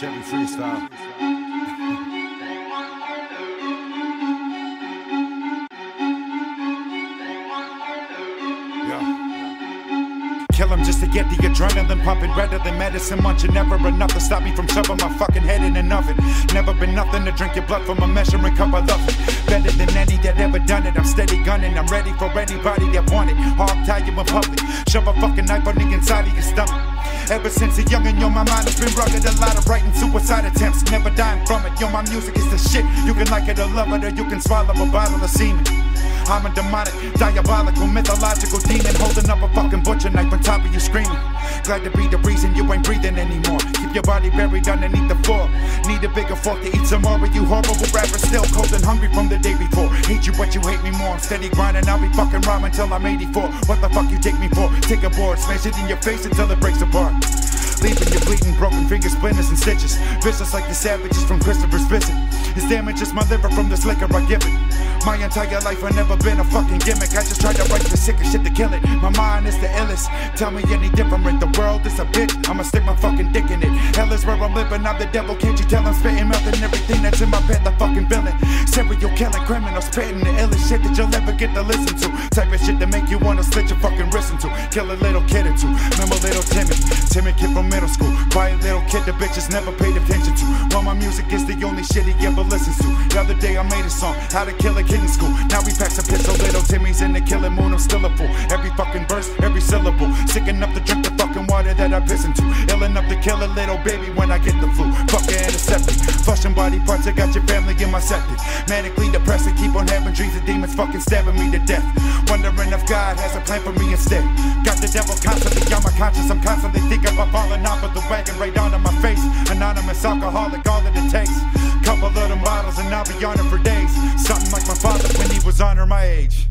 Chevy freestyle. Kill him just to get the adrenaline pumping. Redder than medicine munching Never enough to stop me from shoving my fucking head in an oven. Never been nothing to drink your blood from a measuring cup I love it Better than any that ever done it. I'm steady gunning. I'm ready for anybody that want it. Hog tie you in public. Shove a fucking knife on the inside of your stomach Ever since a youngin', yo, my mind has been rugged. A lot of writing suicide attempts, never dying from it. Yo, my music is the shit. You can like it or love it, or you can swallow a bottle of semen. I'm a demonic, diabolical, mythological demon holding up a fucking butcher knife on top of you screaming. Glad to be the reason you ain't breathing anymore. Keep your body buried underneath the floor. Need a bigger fork to eat some more of you horrible rappers still cold and hungry from the day before. Hate you, but you hate me more. I'm steady grinding, I'll be fucking rhyming till I'm 84. What the fuck you take me for? Take a board, smash it in your face until it breaks apart apart. Leaving you bleeding, broken fingers, splinters, and stitches. Vicious like the savages from Christopher's visit. It's damages my liver from this liquor I give it. My entire life I've never been a fucking gimmick. I just try to write the sickest shit to kill it. My mind is the illest. Tell me any different. The world is a bitch. I'ma stick my fucking dick in it. Hell is where I'm living. I'm the devil. Can't you tell I'm spitting and everything that's in my pet? The fucking villain. Serial killing criminal spitting the illest shit that you'll ever get to listen to. Type of shit that make you wanna slit your fucking wrist into. Kill a little kid or two. Remember little Timmy. Timmy kid from middle school. Quiet little kid the bitches never paid attention to. While my music is the only shit he ever listens to. The other day I made a song, How to Kill a Kid in School. Now we pack a pistol, little Timmy's in the killing moon. I'm still a fool. Every fucking verse, every syllable. Sick enough to drink the fucking water that I piss into. Ill enough to kill a little baby when I get the flu. Fucking antiseptic. Flushing body parts, I got your family in my septic. Manically depressed, I keep on having dreams of demons fucking stabbing me to death. Wondering if God has a plan for me instead. Got the devil constantly on my conscience. I'm constantly thinking about falling off of the wagon right onto my face. Anonymous alcoholic, all that it takes. Couple of them bottles and I'll be on it for days. Something like my father when he was under my age.